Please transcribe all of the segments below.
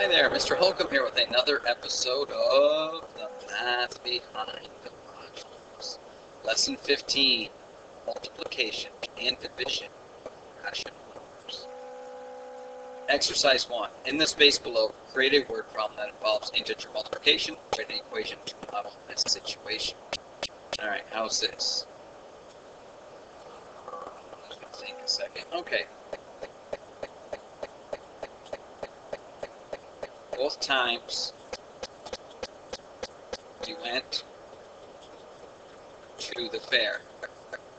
Hi there, Mr. Holcomb here with another episode of The Math Behind the Modules. Lesson 15, Multiplication and Division of Rational Numbers. Exercise 1. In the space below, create a word problem that involves integer multiplication. Create an equation to model this situation. Alright, how's this? Think a second. Okay, both times we went to the fair.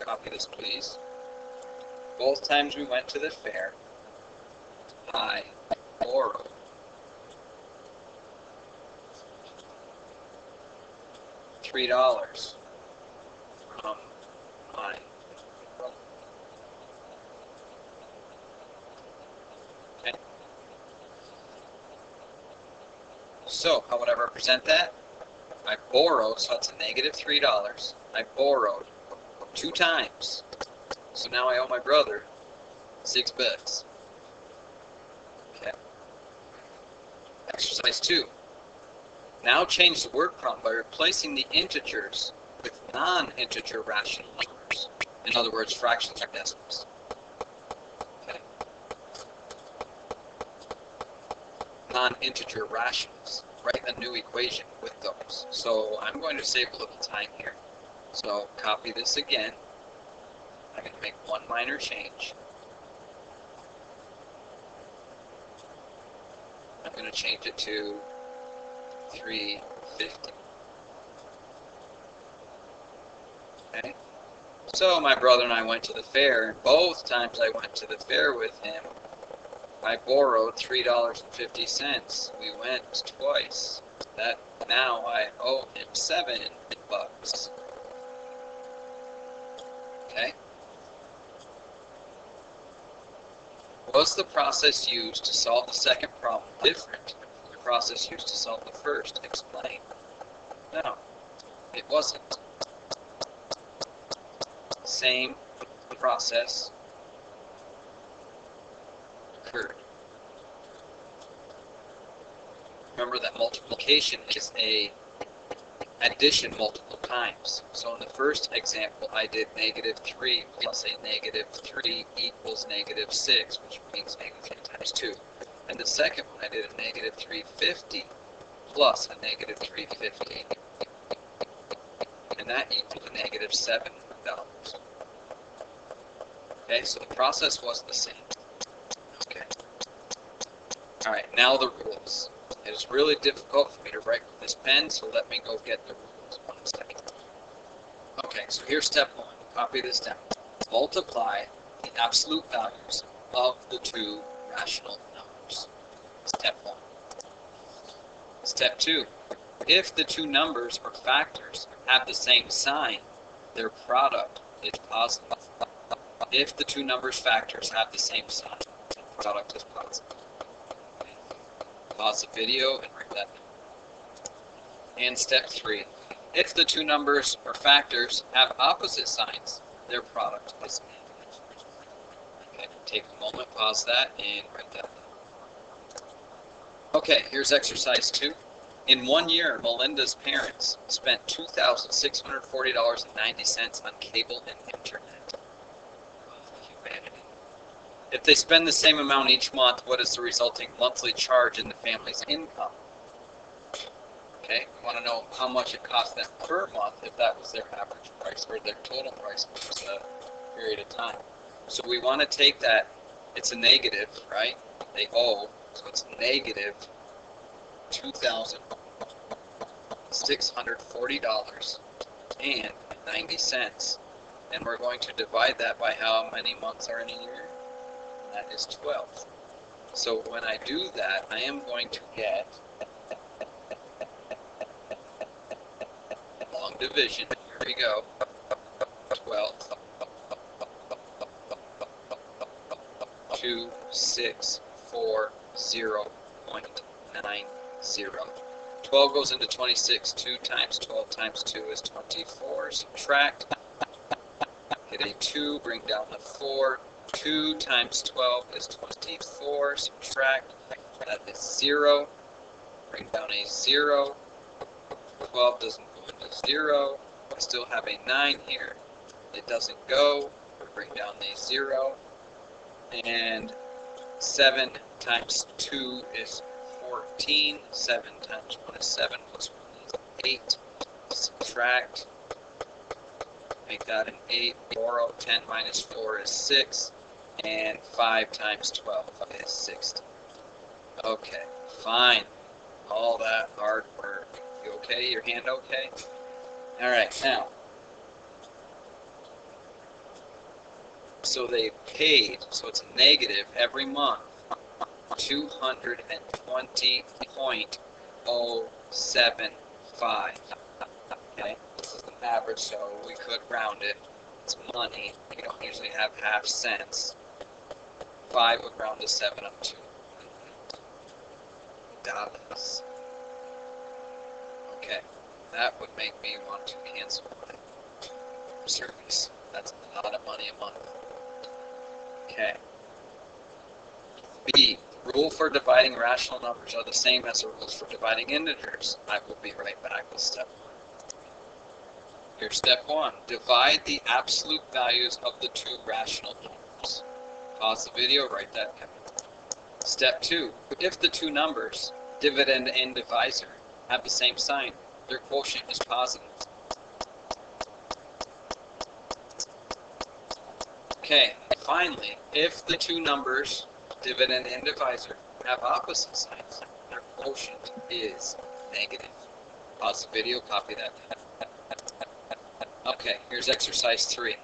Copy this, please. Both times we went to the fair, I borrowed three dollars from my So, how would I represent that? I borrowed, so that's a negative $3. I borrowed two times. So now I owe my brother six bucks. Okay. Exercise two. Now change the word problem by replacing the integers with non-integer rational numbers. In other words, fractions or decimals. non-integer rationals. Write a new equation with those. So I'm going to save a little time here. So copy this again. I'm going to make one minor change. I'm going to change it to 350. Okay. So my brother and I went to the fair, and both times I went to the fair with him, I borrowed three dollars and fifty cents. We went twice. That now I owe him seven bucks. Okay. Was the process used to solve the second problem different from the process used to solve the first? Explain. No, it wasn't. Same process, Remember that multiplication is a addition multiple times. So in the first example, I did negative 3 plus a negative 3 equals negative 6, which means negative 3 times 2. And the second one, I did a negative 350 plus a negative 350. And that equals a negative $7. Okay, so the process was the same. Alright, now the rules. It is really difficult for me to write with this pen, so let me go get the rules one second. Okay, so here's step one. Copy this down. Multiply the absolute values of the two rational numbers. Step one. Step two. If the two numbers or factors have the same sign, their product is positive. If the two numbers factors have the same sign, the product is positive pause the video and write that And step three, if the two numbers or factors have opposite signs, their product is negative. Okay, take a moment, pause that, and write that down. Okay, here's exercise two. In one year, Melinda's parents spent $2,640.90 on cable and internet. If they spend the same amount each month, what is the resulting monthly charge in the family's income? Okay, we want to know how much it cost them per month if that was their average price or their total price for the period of time. So we want to take that, it's a negative, right? They owe, so it's negative $2,640 and 90 cents. And we're going to divide that by how many months are in a year? That is 12. So when I do that, I am going to get long division. Here we go. 12. 2, 6, 4, 0, 0.90. 12 goes into 26. 2 times 12 times 2 is 24. Subtract. Hit a 2, bring down the 4. 2 times 12 is 24. Subtract. That is 0. Bring down a 0. 12 doesn't go into 0. I still have a 9 here. It doesn't go. Bring down the 0. And 7 times 2 is 14. 7 times 1 is 7 plus 1 is 8. Subtract. Make that an 8. Borrow 10 minus 4 is 6. And 5 times 12 is 60. Okay, fine. All that hard work. You okay? Your hand okay? Alright, now. So they paid, so it's negative every month, 220.075. Okay, this is an average, so we could round it. It's money. We don't usually have half cents. Five would round to seven up to dollars. Okay, that would make me want to cancel my service. That's a lot of money a month. Okay. B. Rule for dividing rational numbers are the same as the rules for dividing integers. I will be right back with step one. Here's step one. Divide the absolute values of the two rational numbers. Pause the video, write that down. Step two. If the two numbers, dividend and divisor, have the same sign, their quotient is positive. Okay, finally, if the two numbers, dividend and divisor, have opposite signs, their quotient is negative. Pause the video, copy that. Okay, here's exercise three.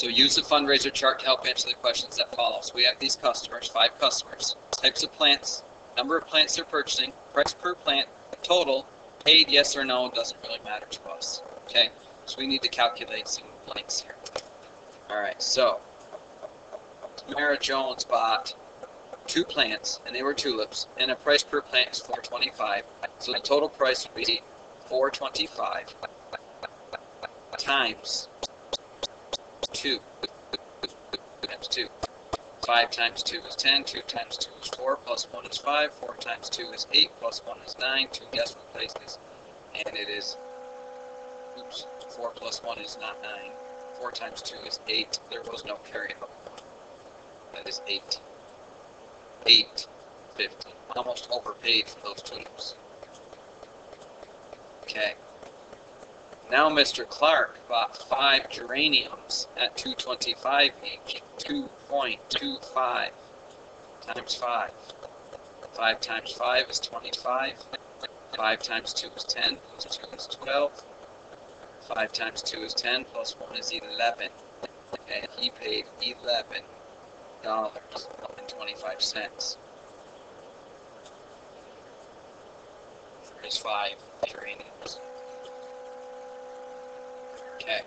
So use the fundraiser chart to help answer the questions that follow. So we have these customers, five customers, types of plants, number of plants they're purchasing, price per plant, total, paid yes or no, doesn't really matter to us. Okay, so we need to calculate some blanks here. All right, so Mara Jones bought two plants, and they were tulips, and a price per plant is 425. So the total price would be 425 times 2 times 2. 5 times 2 is 10, 2 times 2 is 4, plus 1 is 5, 4 times 2 is 8, plus 1 is 9, 2 decimal places, and it is, oops, 4 plus 1 is not 9, 4 times 2 is 8, there was no carry up. That is 8. 850. Almost overpaid for those tulips. Okay. Now Mr. Clark bought five geraniums at 225 each. 2.25 times 5. 5 times 5 is 25. 5 times 2 is 10, plus 2 is 12. 5 times 2 is 10, plus 1 is 11. And he paid 11 dollars and 25 cents for his five geraniums. Okay.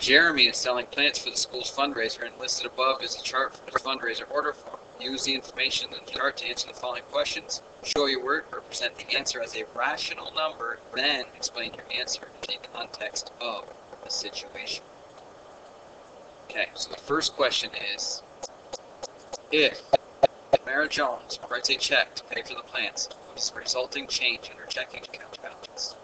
Jeremy is selling plants for the school's fundraiser and listed above is a chart for the fundraiser order form. Use the information in the chart to answer the following questions. Show your word, represent the answer as a rational number, then explain your answer in the context of the situation. Okay, so the first question is, if Mara Jones writes a check to pay for the plants, what is the resulting change in her checking account balance?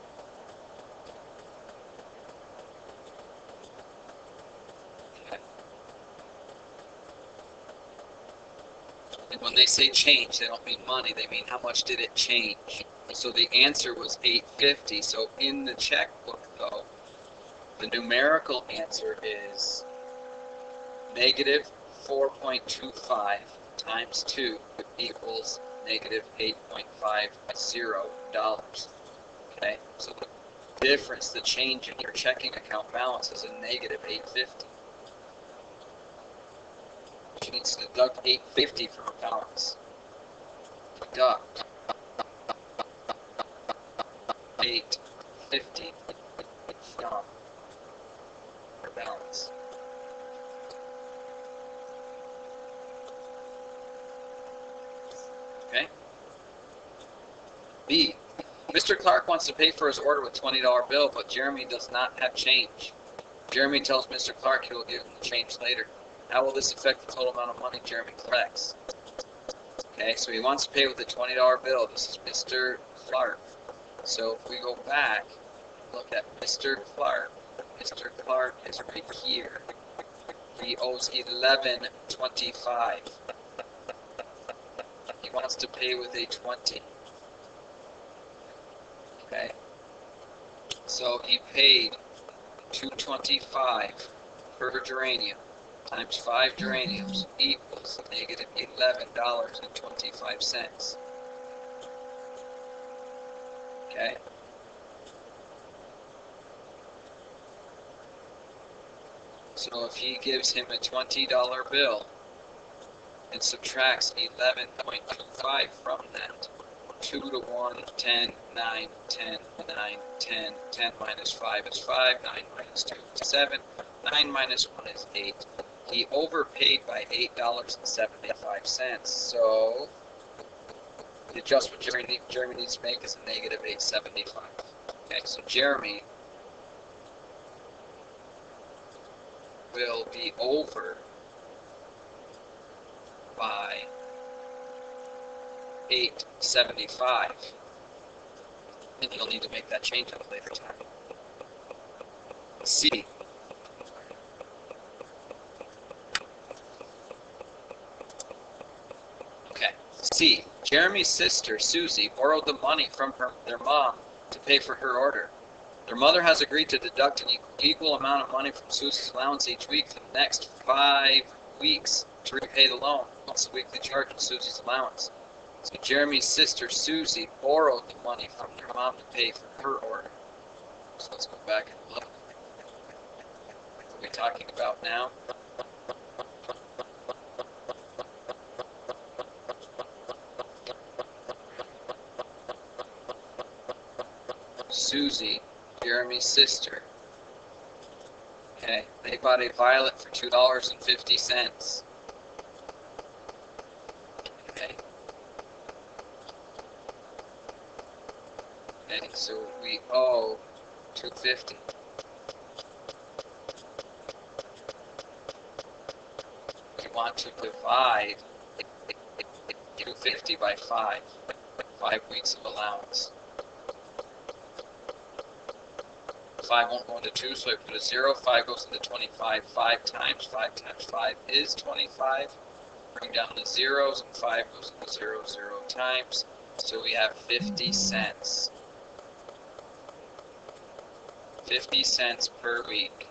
When they say change, they don't mean money, they mean how much did it change. So the answer was 850. So in the checkbook, though, the numerical answer is negative 4.25 times 2 equals negative 8.50 dollars. Okay, so the difference, the change in your checking account balance is a negative 850. Which means to deduct 850 from a balance. Deduct 850 from balance. Okay? B. Mr. Clark wants to pay for his order with $20 bill, but Jeremy does not have change. Jeremy tells Mr. Clark he will give him the change later. How will this affect the total amount of money Jeremy collects? Okay, so he wants to pay with a twenty dollar bill. This is Mr. Clark. So if we go back, look at Mr. Clark. Mr. Clark is right here. He owes eleven twenty five. He wants to pay with a twenty. Okay. So he paid two twenty five per geranium times five geraniums equals negative eleven dollars and twenty-five cents. Okay? So if he gives him a twenty dollar bill and subtracts eleven point two five from that, two to one, ten, nine, ten, nine, ten, ten minus five is five, nine minus two is seven, nine minus one is eight he overpaid by eight dollars and seventy-five cents. So the adjustment Jeremy, needs to make is a negative eight seventy-five. Okay, so Jeremy will be over by eight seventy-five, and he'll need to make that change at a later time. C. C. Jeremy's sister, Susie, borrowed the money from her, their mom to pay for her order. Their mother has agreed to deduct an equal amount of money from Susie's allowance each week for the next five weeks to repay the loan. That's the weekly charge of Susie's allowance. So Jeremy's sister, Susie, borrowed the money from their mom to pay for her order. So let's go back and look. What are we talking about now? Susie, Jeremy's sister. Okay, they bought a violet for two dollars and fifty cents. Okay. Okay, so we owe two fifty. We want to divide two fifty by five. Five weeks of allowance. 5 won't go into 2, so I put a 0. 5 goes into 25. 5 times 5 times 5 is 25. Bring down the zeros, and 5 goes into 0, 0 times. So we have 50 cents. 50 cents per week.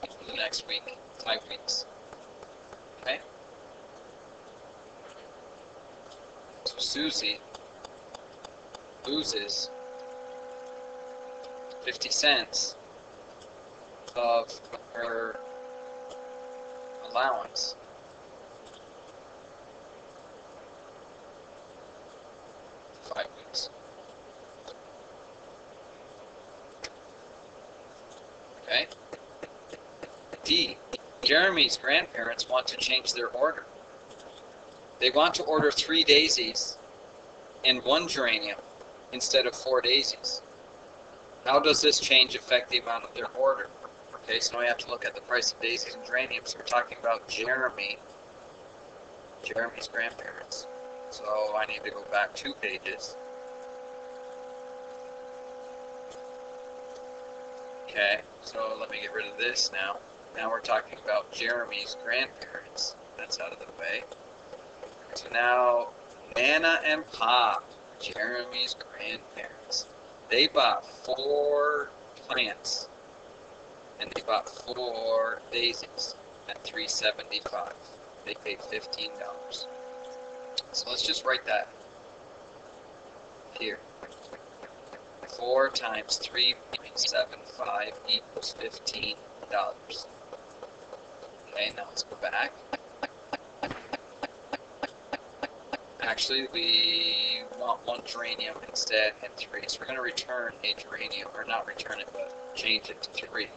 For the next week, 5 weeks. Okay? So Susie loses 50 cents of her allowance. Five weeks. Okay. D. Jeremy's grandparents want to change their order. They want to order three daisies and one geranium instead of four daisies. How does this change affect the amount of their order? Okay, so now we have to look at the price of daisies and geraniums. We're talking about Jeremy, Jeremy's grandparents. So I need to go back two pages. Okay, so let me get rid of this now. Now we're talking about Jeremy's grandparents. That's out of the way. So now, Nana and Pop, Jeremy's grandparents. They bought four plants and they bought four daisies at 375 They paid $15. So let's just write that here. 4 times 3.75 equals $15. Okay, now let's go back. Actually, we want one geranium instead and three. So we're going to return a geranium, or not return it, but change it to three.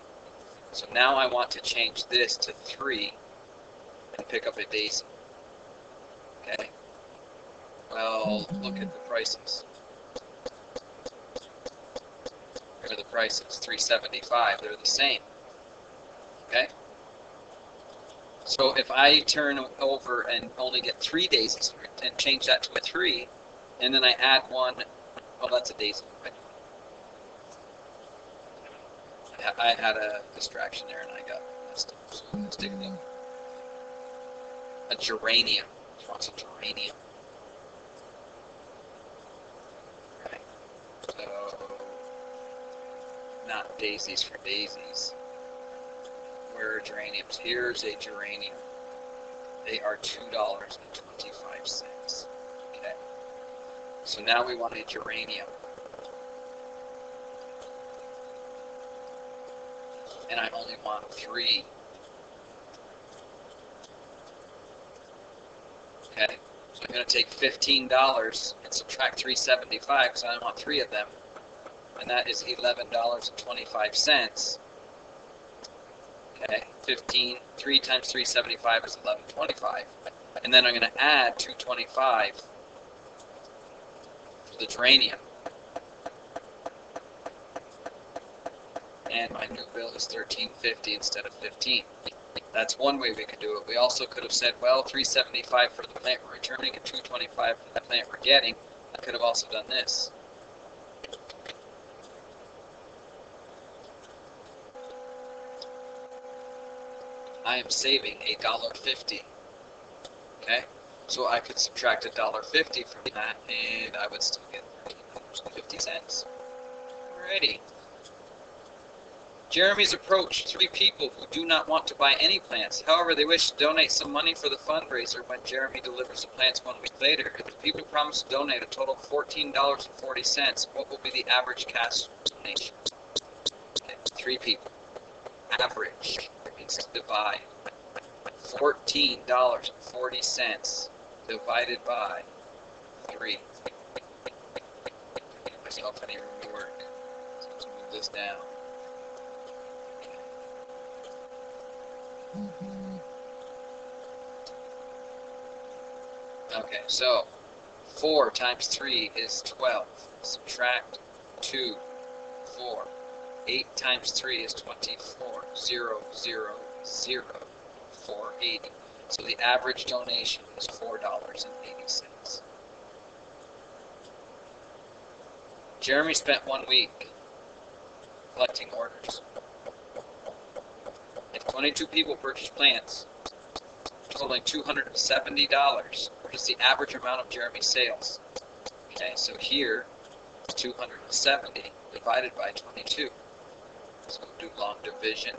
So now I want to change this to three and pick up a daisy. Okay. Well, look at the prices. Here are the prices, 375. They're the same. Okay. So if I turn over and only get three daisies and change that to a three, and then I add one, oh, that's a daisy. I had a distraction there and I got messed up. A. A geranium. Wants a geranium. Right. So, not daisies for daisies where are geraniums? Here's a geranium. They are $2.25. Okay. So now we want a geranium. And I only want three. Okay. So I'm going to take $15 and subtract 375 because I want three of them. And that is $11.25 Okay, 15, 3 times 375 is 1125. And then I'm going to add 225 for the geranium. And my new bill is 1350 instead of 15. That's one way we could do it. We also could have said, well, 375 for the plant we're returning and 225 for the plant we're getting. I could have also done this. I am saving a dollar fifty. Okay, so I could subtract a dollar fifty from that, and I would still get fifty cents. Alrighty. Jeremy's approached three people who do not want to buy any plants. However, they wish to donate some money for the fundraiser when Jeremy delivers the plants one week later. The people promise to donate a total of $14.40, what will be the average cash donation? Okay, three people. Average means divide. Fourteen dollars and forty cents divided by three. Give myself any work. So let's move this down. Okay, so four times three is twelve. Subtract two, four. 8 times 3 is 24. 0, 0, 0, 480. So the average donation is $4.80. Jeremy spent one week collecting orders. If 22 people purchased plants, totaling $270, which is the average amount of Jeremy's sales? Okay, so here, 270 divided by 22. So do long division.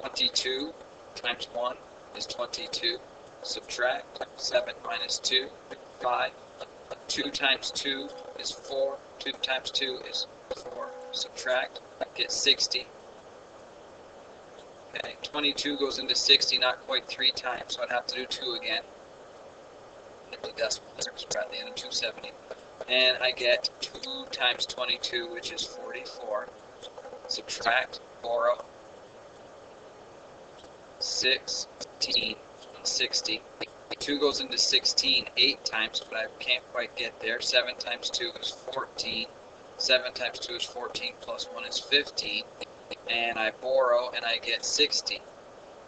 22 times 1 is 22. Subtract 7 minus 2, 5. 2 times 2 is 4. 2 times 2 is 4. Subtract, get 60. Okay, 22 goes into 60 not quite 3 times, so I'd have to do 2 again. The decimal at the end of 270 and I get 2 times 22, which is 44. Subtract, borrow, 16, 60. 2 goes into 16 8 times, but I can't quite get there. 7 times 2 is 14. 7 times 2 is 14, plus 1 is 15. And I borrow, and I get 60.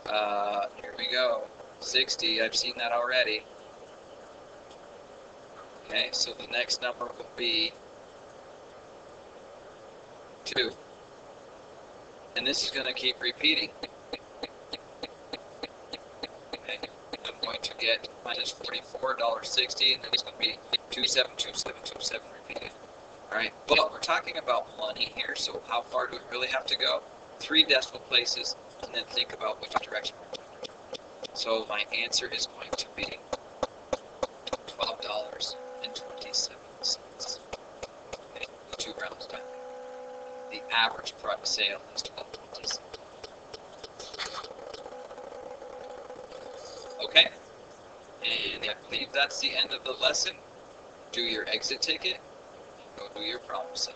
Uh, here we go. 60, I've seen that already. Okay, so the next number will be 2. And this is going to keep repeating. Okay, I'm going to get minus $44.60, and then it's going to be 272727 repeated. Alright, but we're talking about money here, so how far do we really have to go? Three decimal places, and then think about which direction. So my answer is going to be $12 and 27 cents. Okay, the two rounds done. The average sale is 12.27. Okay, and I believe that's the end of the lesson. Do your exit ticket, go do your problem set.